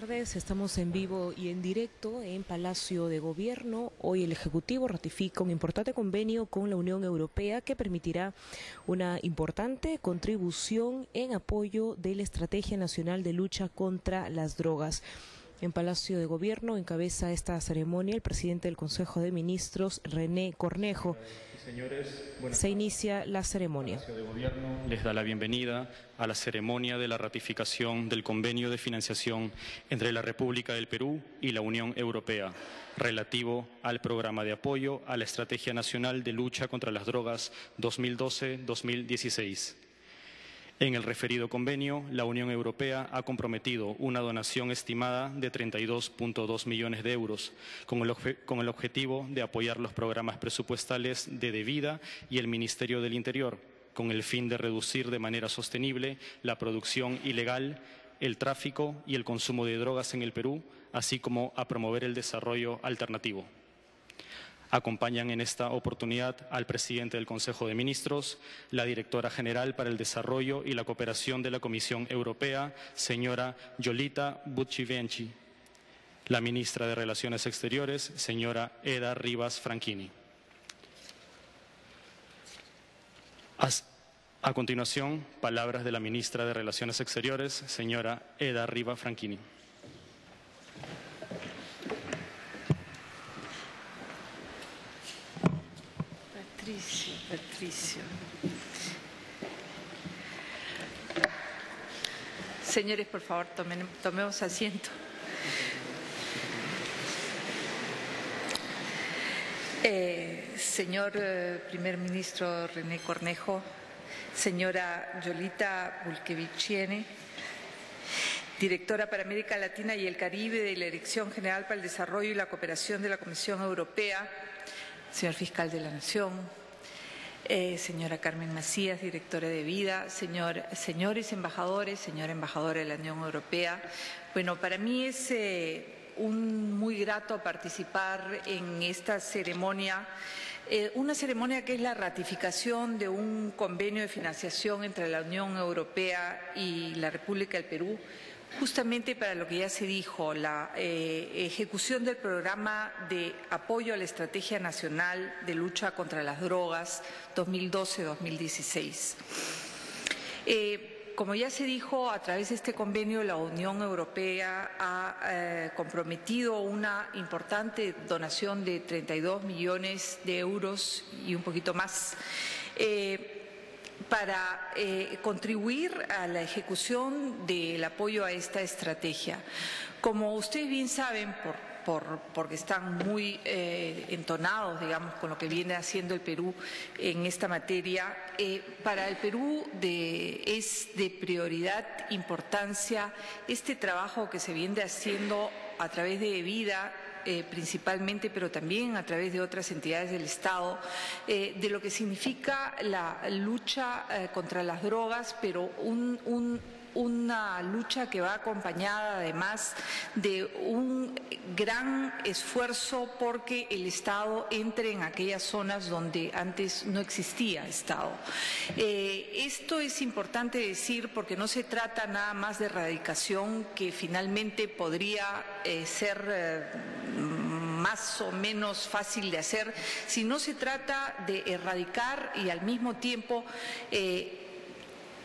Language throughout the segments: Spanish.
tardes, estamos en vivo y en directo en Palacio de Gobierno. Hoy el Ejecutivo ratifica un importante convenio con la Unión Europea que permitirá una importante contribución en apoyo de la Estrategia Nacional de Lucha contra las Drogas. En Palacio de Gobierno encabeza esta ceremonia el presidente del Consejo de Ministros, René Cornejo. Se inicia la ceremonia. de Gobierno les da la bienvenida a la ceremonia de la ratificación del convenio de financiación entre la República del Perú y la Unión Europea relativo al programa de apoyo a la Estrategia Nacional de Lucha contra las Drogas 2012-2016. En el referido convenio, la Unión Europea ha comprometido una donación estimada de 32.2 millones de euros con el, objetivo de apoyar los programas presupuestales de Devida y el Ministerio del Interior, con el fin de reducir de manera sostenible la producción ilegal, el tráfico y el consumo de drogas en el Perú, así como a promover el desarrollo alternativo. Acompañan en esta oportunidad al presidente del Consejo de Ministros, la directora general para el Desarrollo y la Cooperación de la Comisión Europea, señora Yolita Buccivenci, la ministra de Relaciones Exteriores, señora Eda Rivas Franchini. A continuación, palabras de la ministra de Relaciones Exteriores, señora Eda Rivas Franchini. Patricio, Patricio. Señores, por favor, tomemos asiento. Eh, señor eh, primer ministro René Cornejo, señora Yolita Bulkeviciene, directora para América Latina y el Caribe de la Dirección General para el Desarrollo y la Cooperación de la Comisión Europea, señor fiscal de la Nación, eh, señora Carmen Macías, directora de Vida, señores embajadores, señora embajadora de la Unión Europea. Bueno, para mí es eh, un muy grato participar en esta ceremonia. Eh, una ceremonia que es la ratificación de un convenio de financiación entre la Unión Europea y la República del Perú justamente para lo que ya se dijo, la eh, ejecución del programa de apoyo a la Estrategia Nacional de Lucha contra las Drogas 2012-2016. Eh, como ya se dijo, a través de este convenio la Unión Europea ha eh, comprometido una importante donación de 32 millones de euros y un poquito más para eh, contribuir a la ejecución del apoyo a esta estrategia. Como ustedes bien saben, porque están muy eh, entonados, digamos, con lo que viene haciendo el Perú en esta materia. Eh, para el Perú es de prioridad, importancia, este trabajo que se viene haciendo a través de vida eh, principalmente, pero también a través de otras entidades del Estado, eh, de lo que significa la lucha eh, contra las drogas, pero un una lucha que va acompañada además de un gran esfuerzo porque el Estado entre en aquellas zonas donde antes no existía Estado. Eh, esto es importante decir porque no se trata nada más de erradicación que finalmente podría eh, ser eh, más o menos fácil de hacer, sino se trata de erradicar y al mismo tiempo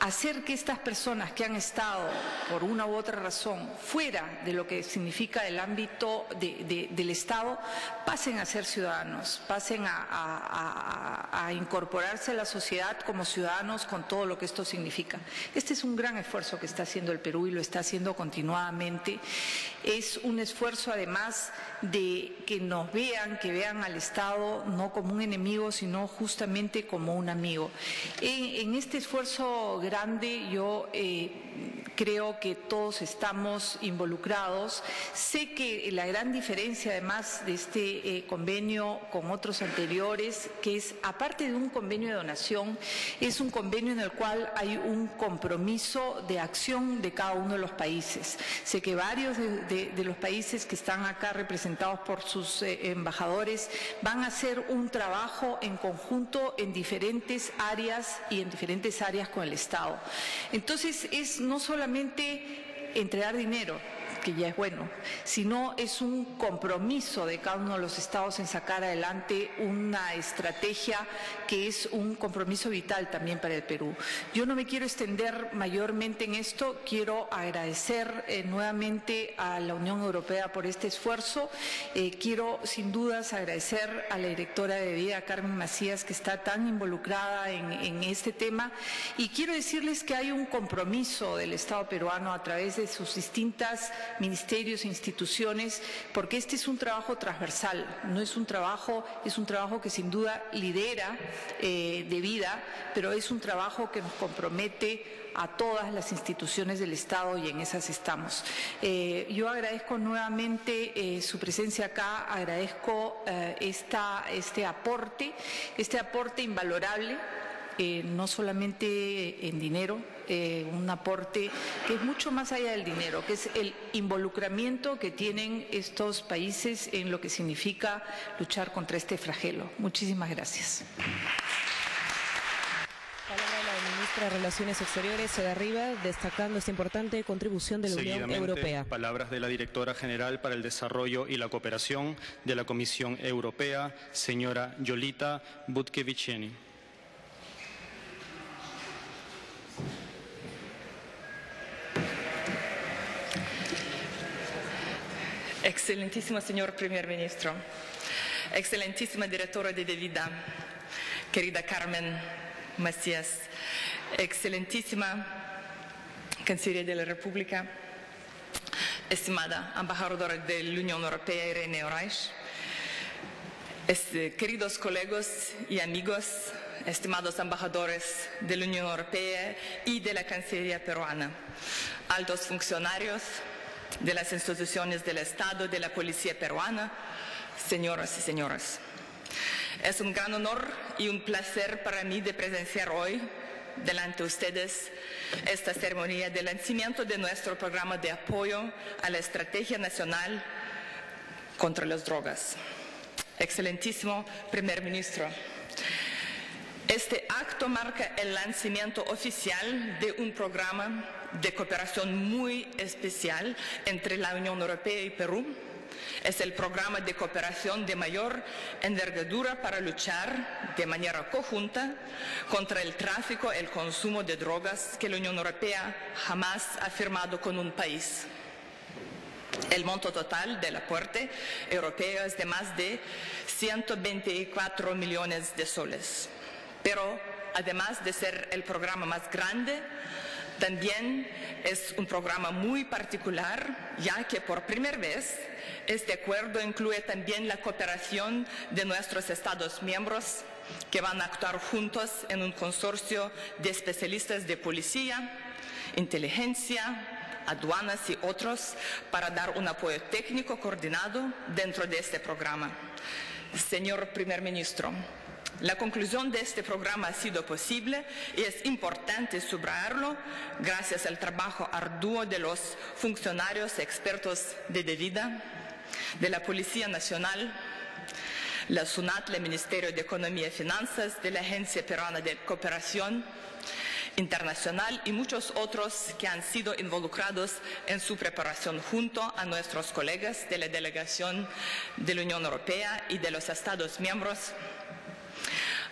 hacer que estas personas que han estado por una u otra razón fuera de lo que significa el ámbito del Estado pasen a ser ciudadanos, pasen a, incorporarse a la sociedad como ciudadanos con todo lo que esto significa. Este es un gran esfuerzo que está haciendo el Perú y lo está haciendo continuadamente. Es un esfuerzo además de que nos vean, que vean al Estado no como un enemigo, sino justamente como un amigo. En, en este esfuerzo grande, yo eh, creo que todos estamos involucrados. Sé que la gran diferencia además de este eh, convenio con otros anteriores, que es aparte de un convenio de donación, es un convenio en el cual hay un compromiso de acción de cada uno de los países. Sé que varios de, los países que están acá representados por sus eh, embajadores van a hacer un trabajo en conjunto en diferentes áreas y en diferentes áreas con el Estado. Entonces, es no solamente entregar dinero, que ya es bueno, sino es un compromiso de cada uno de los estados en sacar adelante una estrategia que es un compromiso vital también para el Perú. Yo no me quiero extender mayormente en esto, quiero agradecer eh, nuevamente a la Unión Europea por este esfuerzo, eh, quiero sin dudas agradecer a la directora de vida, Carmen Macías, que está tan involucrada en, en este tema. Y quiero decirles que hay un compromiso del Estado peruano a través de sus distintas ministerios e instituciones, porque este es un trabajo transversal, no es un trabajo, es un trabajo que sin duda lidera eh, de vida, pero es un trabajo que nos compromete a todas las instituciones del Estado y en esas estamos. Eh, yo agradezco nuevamente eh, su presencia acá, agradezco esta, este aporte, este aporte invalorable no solamente en dinero, eh, un aporte que es mucho más allá del dinero, que es el involucramiento que tienen estos países en lo que significa luchar contra este flagelo. Muchísimas gracias. Palabra de la ministra de Relaciones Exteriores, Seda Riva, destacando esta importante contribución de la Unión Seguidamente, Europea. palabras de la directora general para el desarrollo y la cooperación de la Comisión Europea, señora Yolita Butkevicieni. Excelentísimo señor primer ministro, excelentísima directora de Vida, querida Carmen Macías, excelentísima canciller de la República, estimada embajadora de la Unión Europea Irene Reich, es- queridos colegas y amigos, estimados embajadores de la Unión Europea y de la Cancillería peruana, altos funcionarios de las instituciones del Estado, de la Policía peruana, señoras y señores. Es un gran honor y un placer para mí presenciar hoy delante de ustedes esta ceremonia de lanzamiento de nuestro programa de apoyo a la Estrategia Nacional contra las Drogas. Excelentísimo primer ministro, este acto marca el lanzamiento oficial de un programa de cooperación muy especial entre la Unión Europea y Perú. Es el programa de cooperación de mayor envergadura para luchar de manera conjunta contra el tráfico y el consumo de drogas que la Unión Europea jamás ha firmado con un país. El monto total del aporte europeo es de más de 124 millones de soles. Pero además de ser el programa más grande, también es un programa muy particular, ya que por primera vez este acuerdo incluye también la cooperación de nuestros Estados miembros que van a actuar juntos en un consorcio de especialistas de policía, inteligencia, aduanas y otros para dar un apoyo técnico coordinado dentro de este programa. Señor primer ministro, la conclusión de este programa ha sido posible y es importante subrayarlo gracias al trabajo arduo de los funcionarios expertos de DEVIDA, de la Policía Nacional, la SUNAT, el Ministerio de Economía y Finanzas, de la Agencia Peruana de Cooperación Internacional y muchos otros que han sido involucrados en su preparación junto a nuestros colegas de la delegación de la Unión Europea y de los Estados miembros.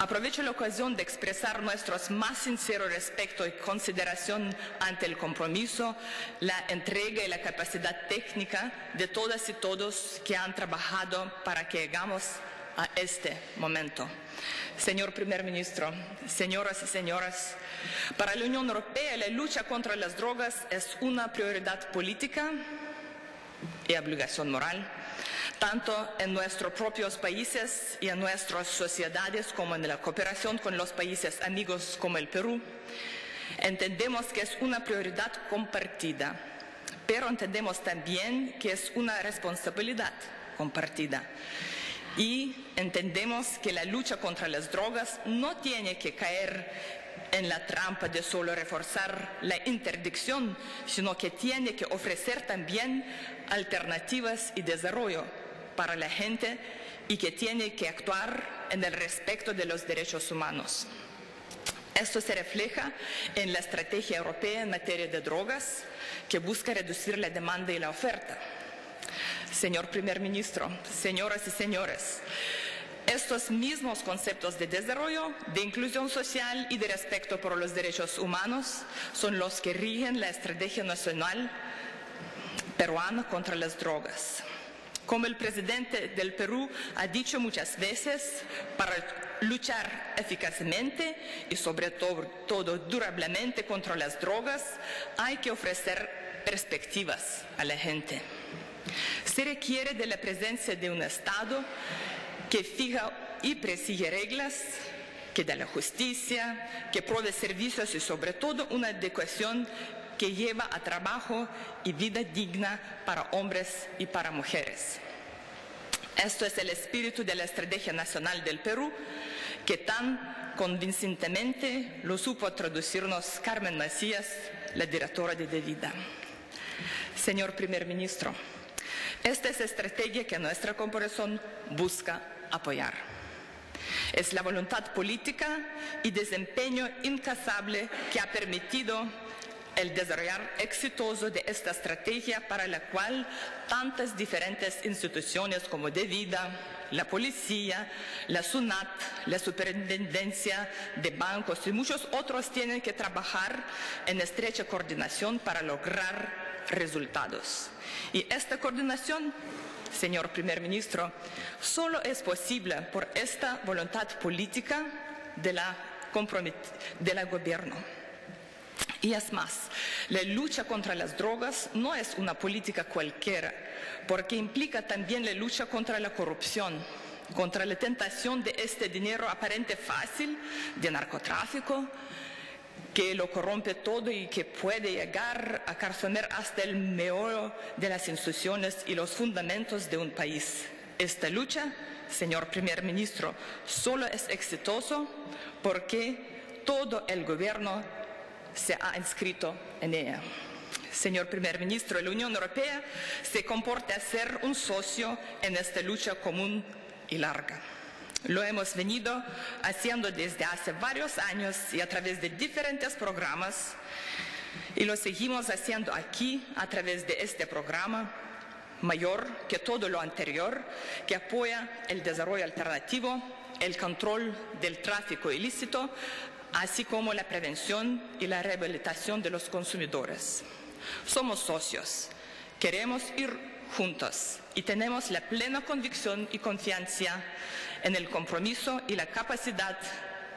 Aprovecho la ocasión de expresar nuestro más sincero respeto y consideración ante el compromiso, la entrega y la capacidad técnica de todas y todos que han trabajado para que llegamos a este momento. Señor primer ministro, señoras y señoras, para la Unión Europea la lucha contra las drogas es una prioridad política y obligación moral tanto en nuestros propios países y en nuestras sociedades como en la cooperación con los países amigos como el Perú. Entendemos que es una prioridad compartida, pero entendemos también que es una responsabilidad compartida. Y entendemos que la lucha contra las drogas no tiene que caer en la trampa de solo reforzar la interdicción, sino que tiene que ofrecer también alternativas y desarrollo para la gente y que tiene que actuar en el respeto de los derechos humanos. Esto se refleja en la estrategia europea en materia de drogas, que busca reducir la demanda y la oferta. Señor primer ministro, señoras y señores, estos mismos conceptos de desarrollo, de inclusión social y de respeto por los derechos humanos son los que rigen la estrategia nacional peruana contra las drogas. Como el presidente del Perú ha dicho muchas veces, para luchar eficazmente y sobre todo, todo durablemente contra las drogas hay que ofrecer perspectivas a la gente. Se requiere de la presencia de un Estado que fija y persigue reglas, que da la justicia, que provee servicios y sobre todo una educación que lleva a trabajo y vida digna para hombres y para mujeres. Esto es el espíritu de la Estrategia Nacional del Perú, que tan convincentemente lo supo traducirnos Carmen Macías, la directora de DEVIDA. Señor primer ministro, esta es la estrategia que nuestra corporación busca apoyar. Es la voluntad política y desempeño incasable que ha permitido el desarrollar exitoso de esta estrategia para la cual tantas diferentes instituciones como DEVIDA, la policía, la SUNAT, la superintendencia de bancos y muchos otros tienen que trabajar en estrecha coordinación para lograr resultados. Y esta coordinación señor primer ministro, solo es posible por esta voluntad política de de gobierno. Y es más, la lucha contra las drogas no es una política cualquiera, porque implica también la lucha contra la corrupción, contra la tentación de este dinero aparente fácil de narcotráfico, que lo corrompe todo y que puede llegar a carcomer hasta el meollo de las instituciones y los fundamentos de un país. Esta lucha, señor primer ministro, solo es exitoso porque todo el gobierno se ha inscrito en ella. Señor primer ministro, la Unión Europea se comporta a ser un socio en esta lucha común y larga. Lo hemos venido haciendo desde hace varios años y a través de diferentes programas y lo seguimos haciendo aquí a través de este programa mayor que todo lo anterior que apoya el desarrollo alternativo, el control del tráfico ilícito, así como la prevención y la rehabilitación de los consumidores. Somos socios, queremos ir juntos y tenemos la plena convicción y confianza en el compromiso y la capacidad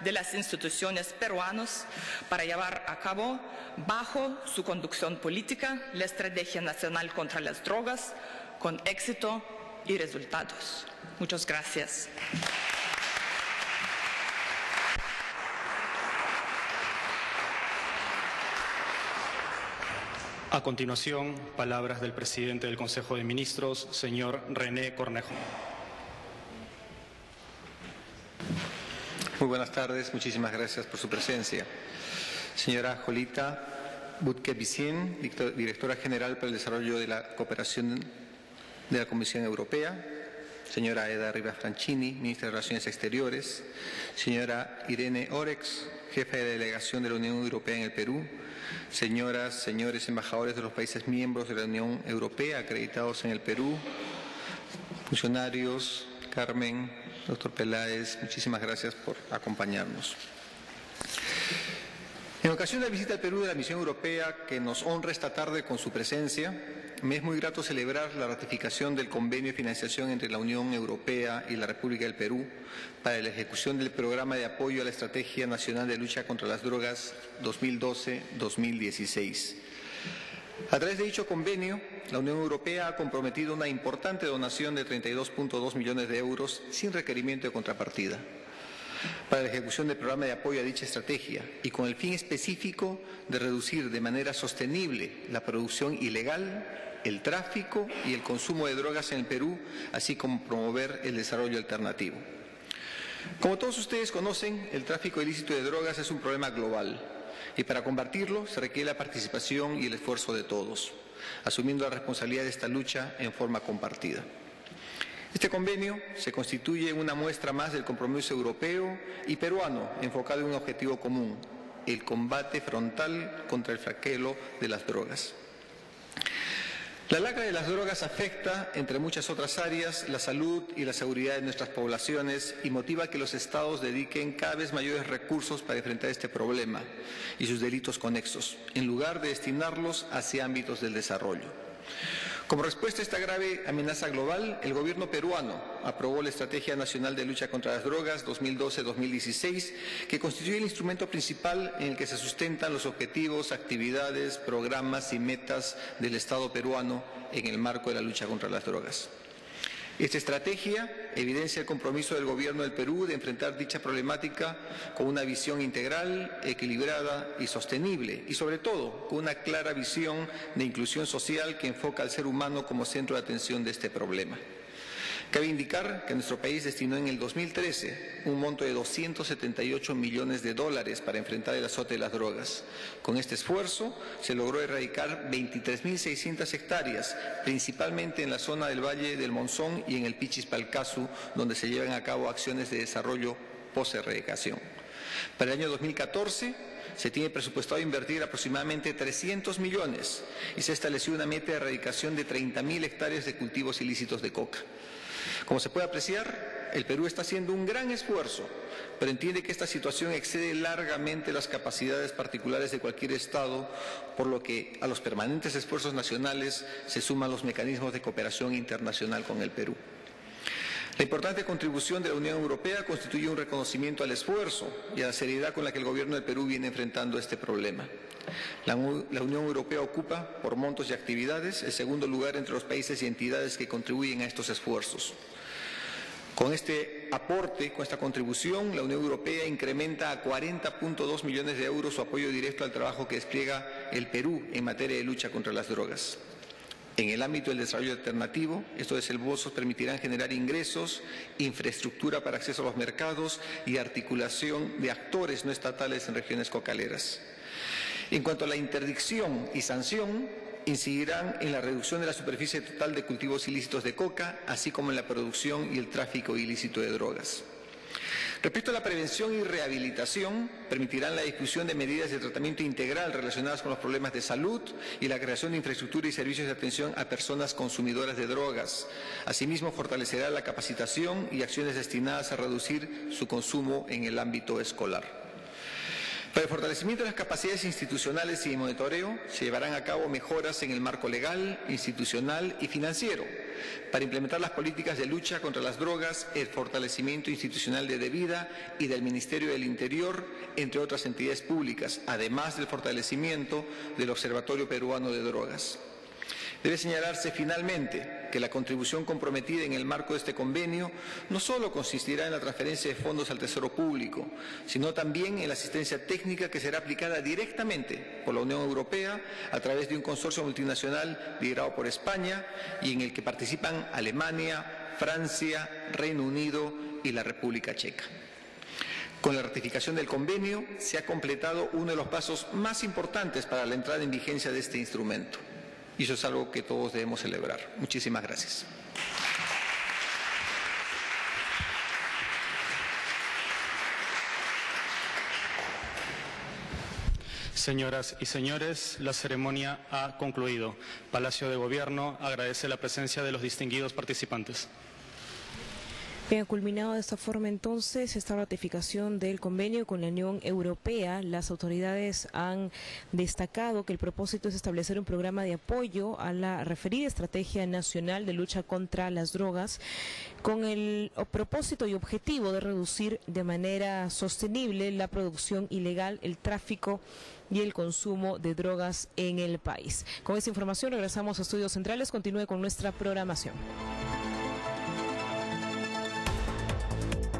de las instituciones peruanas para llevar a cabo, bajo su conducción política, la Estrategia Nacional contra las Drogas con éxito y resultados. Muchas gracias. A continuación, palabras del presidente del Consejo de Ministros, señor René Cornejo. Muy buenas tardes, muchísimas gracias por su presencia. Señora Jolita Butke directora general para el desarrollo de la cooperación de la Comisión Europea. Señora Eda Rivas Franchini, ministra de Relaciones Exteriores. Señora Irene Orex, jefe de delegación de la Unión Europea en el Perú. Señoras, señores embajadores de los países miembros de la Unión Europea acreditados en el Perú. Funcionarios, Carmen, Doctor Peláez, muchísimas gracias por acompañarnos. En ocasión de la visita al Perú de la Misión Europea, que nos honra esta tarde con su presencia, me es muy grato celebrar la ratificación del convenio de financiación entre la Unión Europea y la República del Perú para la ejecución del programa de apoyo a la Estrategia Nacional de Lucha contra las Drogas 2012-2016. A través de dicho convenio, la Unión Europea ha comprometido una importante donación de 32.2 millones de euros sin requerimiento de contrapartida para la ejecución del programa de apoyo a dicha estrategia y con el fin específico de reducir de manera sostenible la producción ilegal, el tráfico y el consumo de drogas en el Perú, así como promover el desarrollo alternativo. Como todos ustedes conocen, el tráfico ilícito de drogas es un problema global y para combatirlo se requiere la participación y el esfuerzo de todos, asumiendo la responsabilidad de esta lucha en forma compartida. Este convenio se constituye una muestra más del compromiso europeo y peruano enfocado en un objetivo común, el combate frontal contra el fraquelo de las drogas. La lacra de las drogas afecta, entre muchas otras áreas, la salud y la seguridad de nuestras poblaciones y motiva que los estados dediquen cada vez mayores recursos para enfrentar este problema y sus delitos conexos, en lugar de destinarlos hacia ámbitos del desarrollo. Como respuesta a esta grave amenaza global, el gobierno peruano aprobó la Estrategia Nacional de Lucha contra las Drogas 2012-2016, que constituye el instrumento principal en el que se sustentan los objetivos, actividades, programas y metas del Estado peruano en el marco de la lucha contra las drogas. Esta estrategia evidencia el compromiso del Gobierno del Perú de enfrentar dicha problemática con una visión integral, equilibrada y sostenible, y sobre todo con una clara visión de inclusión social que enfoca al ser humano como centro de atención de este problema. Cabe indicar que nuestro país destinó en el 2013 un monto de 278 millones de dólares para enfrentar el azote de las drogas. Con este esfuerzo se logró erradicar 23.600 hectáreas, principalmente en la zona del Valle del Monzón y en el Pichis Palcasu, donde se llevan a cabo acciones de desarrollo post-erradicación. Para el año 2014 se tiene presupuestado invertir aproximadamente 300 millones y se estableció una meta de erradicación de 30.000 hectáreas de cultivos ilícitos de coca. Como se puede apreciar, el Perú está haciendo un gran esfuerzo, pero entiende que esta situación excede largamente las capacidades particulares de cualquier Estado, por lo que a los permanentes esfuerzos nacionales se suman los mecanismos de cooperación internacional con el Perú. La importante contribución de la Unión Europea constituye un reconocimiento al esfuerzo y a la seriedad con la que el Gobierno del Perú viene enfrentando este problema. La, Unión Europea ocupa, por montos y actividades, el segundo lugar entre los países y entidades que contribuyen a estos esfuerzos. Con este aporte, con esta contribución, la Unión Europea incrementa a 40.2 millones de euros su apoyo directo al trabajo que despliega el Perú en materia de lucha contra las drogas. En el ámbito del desarrollo alternativo, estos desembolsos permitirán generar ingresos, infraestructura para acceso a los mercados y articulación de actores no estatales en regiones cocaleras. En cuanto a la interdicción y sanción, incidirán en la reducción de la superficie total de cultivos ilícitos de coca, así como en la producción y el tráfico ilícito de drogas. Respecto a la prevención y rehabilitación, permitirán la discusión de medidas de tratamiento integral relacionadas con los problemas de salud y la creación de infraestructura y servicios de atención a personas consumidoras de drogas. Asimismo, fortalecerá la capacitación y acciones destinadas a reducir su consumo en el ámbito escolar. Para el fortalecimiento de las capacidades institucionales y de monitoreo se llevarán a cabo mejoras en el marco legal, institucional y financiero para implementar las políticas de lucha contra las drogas, el fortalecimiento institucional de Debida y del Ministerio del Interior, entre otras entidades públicas, además del fortalecimiento del Observatorio Peruano de Drogas. Debe señalarse finalmente que la contribución comprometida en el marco de este convenio no solo consistirá en la transferencia de fondos al Tesoro Público, sino también en la asistencia técnica que será aplicada directamente por la Unión Europea a través de un consorcio multinacional liderado por España y en el que participan Alemania, Francia, Reino Unido y la República Checa. Con la ratificación del convenio se ha completado uno de los pasos más importantes para la entrada en vigencia de este instrumento. Y eso es algo que todos debemos celebrar. Muchísimas gracias. Señoras y señores, la ceremonia ha concluido. Palacio de Gobierno agradece la presencia de los distinguidos participantes. Bien, culminado de esta forma entonces esta ratificación del convenio con la Unión Europea, las autoridades han destacado que el propósito es establecer un programa de apoyo a la referida Estrategia Nacional de Lucha contra las Drogas con el propósito y objetivo de reducir de manera sostenible la producción ilegal, el tráfico y el consumo de drogas en el país. Con esta información regresamos a Estudios Centrales. Continúe con nuestra programación.